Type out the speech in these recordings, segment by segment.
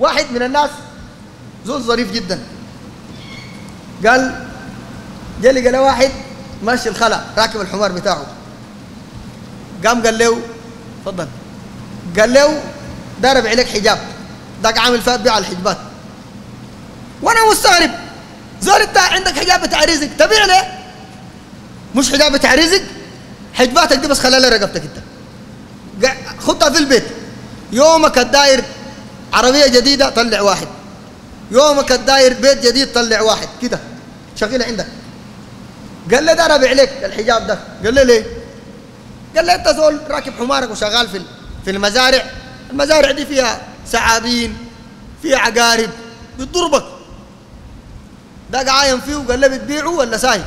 واحد من الناس زول ظريف جدا. قال جالي قال واحد ماشي الخلا راكب الحمار بتاعه. قام قال له تفضل. قال له دارب عليك حجاب. داك عامل فات بيع الحجبات. وأنا مستغرب. زول انت عندك حجاب بتاع رزق تبيع ليه مش حجاب بتاع رزق؟ حجباتك دي بس خليها لرقبتك انت. قا- خدها في البيت. يومك الداير عربية جديدة طلع واحد. يومك الداير بيت جديد طلع واحد. كده. شغيلة عندك. قال لي ده ربع عليك الحجاب ده. قال لي ليه؟ قال لي أنت زول راكب حمارك وشغال في في المزارع. المزارع دي فيها سعابين فيها عقارب بتضربك. ده عايم فيه وقال لي بتبيعه ولا ساي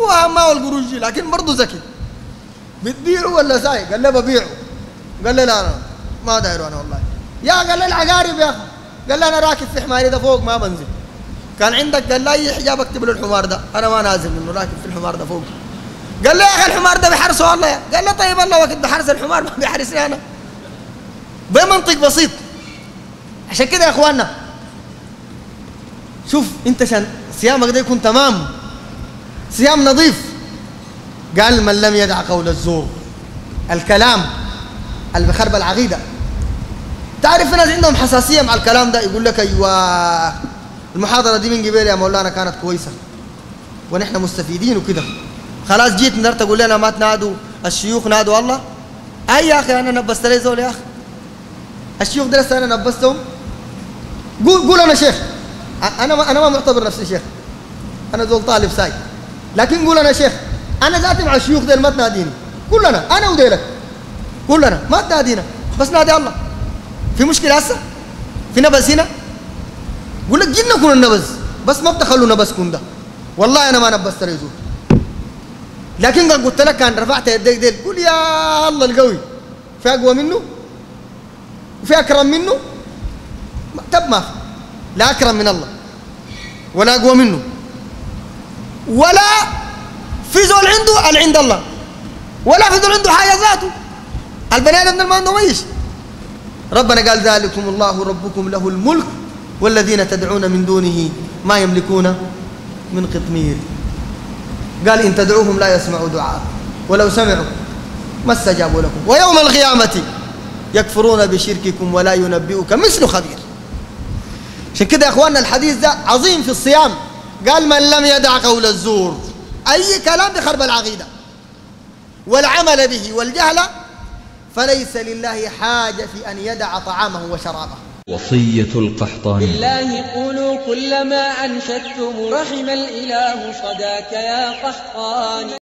هو ما هو القروشي لكن برضه ذكي. بتبيعه ولا ساي قال لي ببيعه. قال لي لا لا ما داير أنا والله. يا قال لي العقارب يا أخي. قال لي أنا راكب في حماري ده فوق ما بنزل. كان عندك؟ قال لي أي حجاب أكتب له الحمار ده. أنا ما نازل منه راكب في الحمار ده فوق. قال لي يا أخي الحمار ده بيحرسه والله. قال لي طيب الله وقت بحرس الحمار ما بيحرسني أنا. بمنطق بسيط. عشان كده يا إخواننا. شوف أنت عشان صيامك ده يكون تمام. صيام نظيف. قال من لم يدع قول الزور. الكلام. اللي بخرب العقيدة. تعرف في ناس عندهم حساسية مع الكلام ده؟ يقول لك أيوه. المحاضرة دي من قبل يا مولانا كانت كويسة. ونحن مستفيدين وكده. خلاص جيت نقدر تقول لنا ما تنادوا. الشيوخ نادوا الله. أي يا أخي أنا نبست لي زول يا أخي. الشيوخ درس أنا نبستهم قول قول أنا شيخ. أ- أنا ما أنا ما معتبر نفسي شيخ. أنا زول طالب ساي. لكن قول أنا شيخ. أنا ذاتي مع الشيوخ ديل ما تناديني. كلنا أنا. وديلك. كلنا ما تنادينا. بس نادي الله. في مشكلة هسه؟ في نبز هنا؟ قول لك جينا كون النبز بس ما بتخلوا نبز كون ده. والله أنا ما نبست لي زول. لكن قد قلت لك كان رفعت يديك ديل. قول يا الله القوي في أقوى منه؟ وفي أكرم منه؟ طب ما في. لا أكرم من الله ولا أقوى منه. ولا في زول عنده اللي عند الله. ولا في زول عنده حاجة ذاته. البني آدم ده ما عنده إيش ربنا قال ذلكم الله ربكم له الملك والذين تدعون من دونه ما يملكون من قطمير. قال إن تدعوهم لا يسمعوا دعاء. ولو سمعوا ما استجابوا لكم. ويوم القيامة يكفرون بشرككم ولا ينبئك مثل خبير. عشان كده يا إخواننا الحديث ده عظيم في الصيام. قال من لم يدع قول الزور. أي كلام بخرب العقيدة. والعمل به والجهل فليس لله حاجة في أن يدع طعامه وشرابه. وصية القحطاني. بالله قولوا كل ما أنشدتم رحم الإله صداك يا قحطان